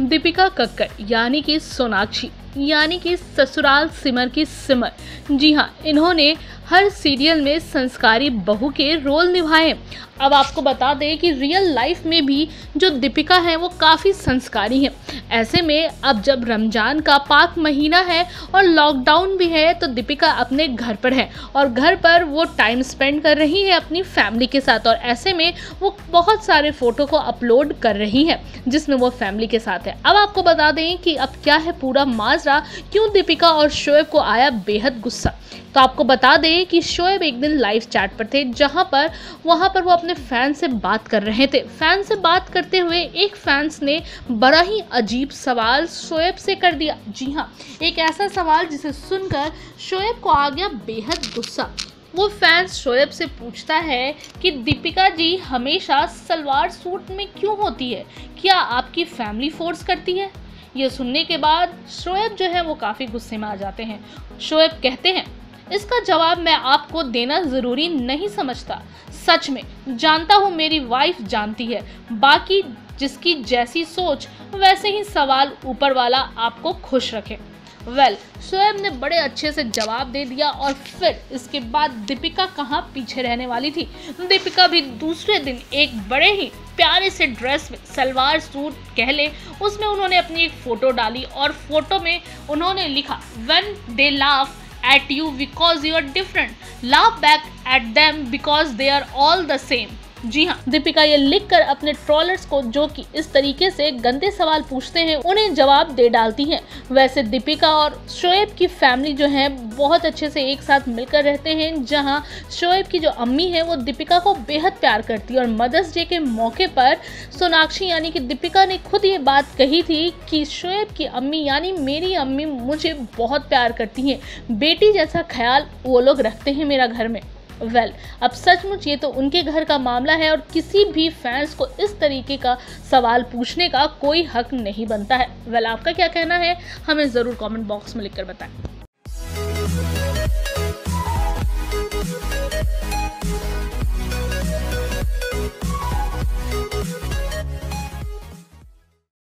दीपिका कक्कर यानी कि सोनाक्षी यानी कि ससुराल सिमर की सिमर। जी हाँ इन्होंने हर सीरियल में संस्कारी बहू के रोल निभाए। अब आपको बता दें कि रियल लाइफ में भी जो दीपिका है, वो काफ़ी संस्कारी है। ऐसे में अब जब रमज़ान का पाक महीना है और लॉकडाउन भी है तो दीपिका अपने घर पर है और घर पर वो टाइम स्पेंड कर रही है अपनी फैमिली के साथ और ऐसे में वो बहुत सारे फ़ोटो को अपलोड कर रही है, जिसमें वो फैमिली के साथ है। अब आपको बता दें कि अब क्या है पूरा माजरा, क्यों दीपिका और शोएब को आया बेहद गुस्सा? तो आपको बता दें कि शोएब एक दिन लाइव चैट पर थे, जहाँ पर, वहाँ पर वो अपने फ़ैन से बात कर रहे थे। फ़ैन से बात करते हुए एक फैंस ने बड़ा ही अजीब सवाल शोएब से कर दिया। जी हाँ एक ऐसा सवाल जिसे सुनकर शोएब को आ गया बेहद गुस्सा। वो फैंस शोएब से पूछता है कि, दीपिका जी, हमेशा सलवार सूट में क्यों होती है? क्या आपकी फैमिली फोर्स करती है? ये सुनने के बाद शोएब जो है वो काफ़ी गुस्से में आ जाते हैं। शोएब कहते हैं इसका जवाब मैं आपको देना ज़रूरी नहीं समझता। सच में जानता हूँ मेरी वाइफ जानती है। बाकी जिसकी जैसी सोच वैसे ही सवाल ऊपर वाला आपको खुश रखे। वेल well, शोएब ने बड़े अच्छे से जवाब दे दिया और फिर इसके बाद दीपिका कहाँ पीछे रहने वाली थी? दीपिका भी दूसरे दिन एक बड़े ही प्यारे से ड्रेस में सलवार सूट कह ले उसमें उन्होंने अपनी एक फ़ोटो डाली और फ़ोटो में उन्होंने लिखा when they laugh at you because you are different. Laugh back at them because they are all the same. जी हाँ दीपिका ये लिखकर अपने ट्रॉलर्स को जो कि इस तरीके से गंदे सवाल पूछते हैं, उन्हें जवाब दे डालती हैं। वैसे दीपिका और शोएब की फैमिली जो है, बहुत अच्छे से एक साथ मिलकर रहते हैं, जहाँ शोएब की जो अम्मी है, वो दीपिका को बेहद प्यार करती है। और मदर्स डे के मौके पर सोनाक्षी, यानी कि दीपिका ने खुद ये बात कही थी कि शोएब की अम्मी, यानी मेरी अम्मी, मुझे बहुत प्यार करती हैं। बेटी जैसा ख्याल वो लोग रखते हैं मेरा घर में। वेल well, अब सचमुच ये तो उनके घर का मामला है और किसी भी फैंस को इस तरीके का सवाल पूछने का कोई हक नहीं बनता है। वेल well, आपका क्या कहना है? हमें ज़रूर कमेंट बॉक्स में लिखकर बताएँ।